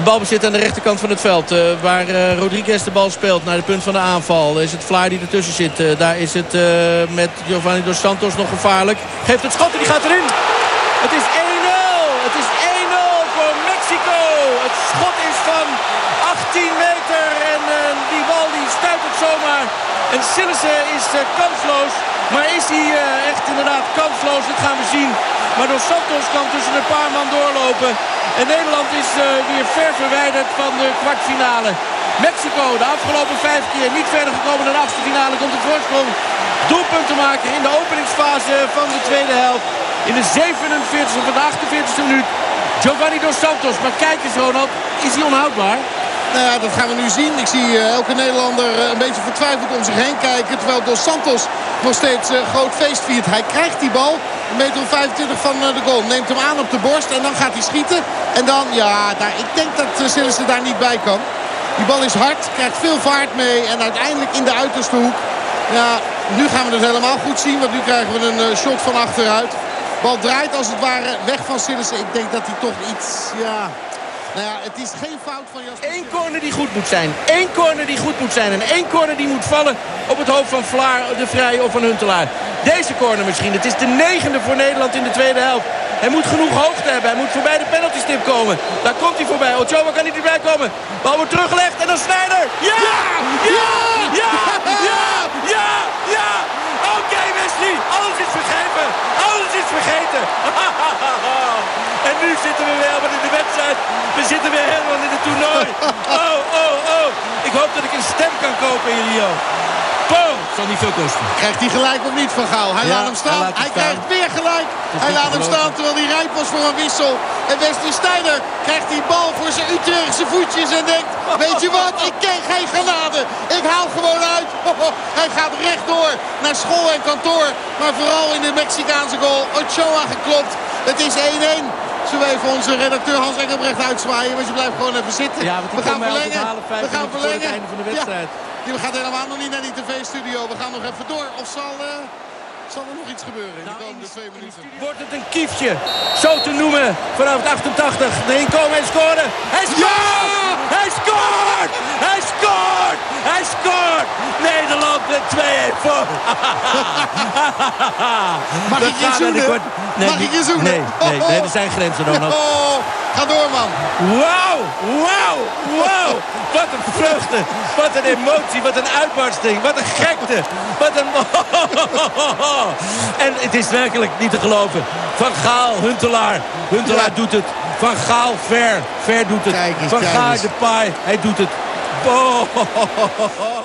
Het balbezit aan de rechterkant van het veld. Uh, waar uh, Rodriguez de bal speelt naar het punt van de aanval. Is het Vlaar die ertussen zit. Uh, daar is het met Giovanni Dos Santos nog gevaarlijk. Geeft het schot en die gaat erin. Het is 1-0. Het is 1-0 voor Mexico. Het schot is van 18 meter. En die bal die stuit het zomaar. En Sillissen is kansloos. Maar is hij echt inderdaad kansloos? Dat gaan we zien. Maar Dos Santos kan tussen een paar man doorlopen. En Nederland is uh, weer ver verwijderd van de kwartfinale. Mexico de afgelopen vijf keer niet verder gekomen dan de achtste finale. Komt de voorsprong doelpunten maken in de openingsfase van de tweede helft. In de 47e of de 48e minuut. Giovanni Dos Santos. Maar kijk eens Ronald, is hij onhoudbaar? Nou ja, dat gaan we nu zien. Ik zie uh, elke Nederlander uh, een beetje vertwijfeld om zich heen kijken. Terwijl Dos Santos nog steeds uh, groot feest viert. Hij krijgt die bal. Een meter of 25 van de goal. Neemt hem aan op de borst en dan gaat hij schieten. En dan, ja, daar, ik denk dat Sillissen daar niet bij kan. Die bal is hard, krijgt veel vaart mee. En uiteindelijk in de uiterste hoek. Ja, nu gaan we het helemaal goed zien. Want nu krijgen we een shot van achteruit. Bal draait als het ware weg van Sillissen. Ik denk dat hij toch iets, ja... Nou ja, het is geen fout van Jasper. Eén corner die goed moet zijn. Eén corner die goed moet zijn. En één corner die moet vallen op het hoofd van Vlaar, de Vrij of van Huntelaar. Deze corner misschien. Het is de negende voor Nederland in de tweede helft. Hij moet genoeg hoogte hebben. Hij moet voorbij de penaltystip komen. Daar komt hij voorbij. Ochoa kan niet erbij komen. Bal wordt teruggelegd en dan Snijder. Ja! Ja! Ja! Ja! Ja! Ja! Oké Wesley. Alles is vergeven. Alles is vergeten. en nu zitten we weer in de wedstrijd. We zitten weer helemaal in het toernooi. Oh, oh, oh. Ik hoop dat ik een kopen in Rio. Boom! Zal niet veel kosten. Krijgt hij gelijk of niet van Gaal? Hij laat hem staan. Hij, hij krijgt weer gelijk. Hij laat hem staan terwijl hij rijp was voor een wissel. En Wesley Steiner krijgt die bal voor zijn Utrechtse voetjes en denkt... Weet je wat? Ik ken geen genade. Ik haal gewoon uit. Hij gaat rechtdoor naar school en kantoor. Maar vooral in de Mexicaanse goal. Ochoa geklopt. Het is 1-1. Zullen we even onze redacteur Hans Engelbrecht uitzwaaien. Maar ze blijft gewoon even zitten. Ja, we gaan verlengen. We gaan verlengen. het einde van de wedstrijd. Ja. Die gaat helemaal nog niet naar die tv-studio. We gaan nog even door. Of zal, uh, zal er nog iets gebeuren in de nou, komende twee minuten? Wordt het een kiefje, zo te noemen, vanaf 88. De inkomen en scoren. Hij scoort! Ja! Hij scoort! Hij scoort! Hij scoort! Nederland met 2-1 voor. Mag ik je zoenen? Nee, Mag ik je zoenen? Nee, nee, nee, er zijn grenzen, Ronald. Oh, ga door, man. Wauw, wauw, wauw. Wat een vreugde. Wat een emotie. Wat een uitbarsting. Wat een gekte. Wat een... En het is werkelijk niet te geloven. Van Gaal, Huntelaar. Huntelaar doet het. Van Gaal, Ver. Ver doet het. Van Gaal, de paai. Hij doet het. Oh.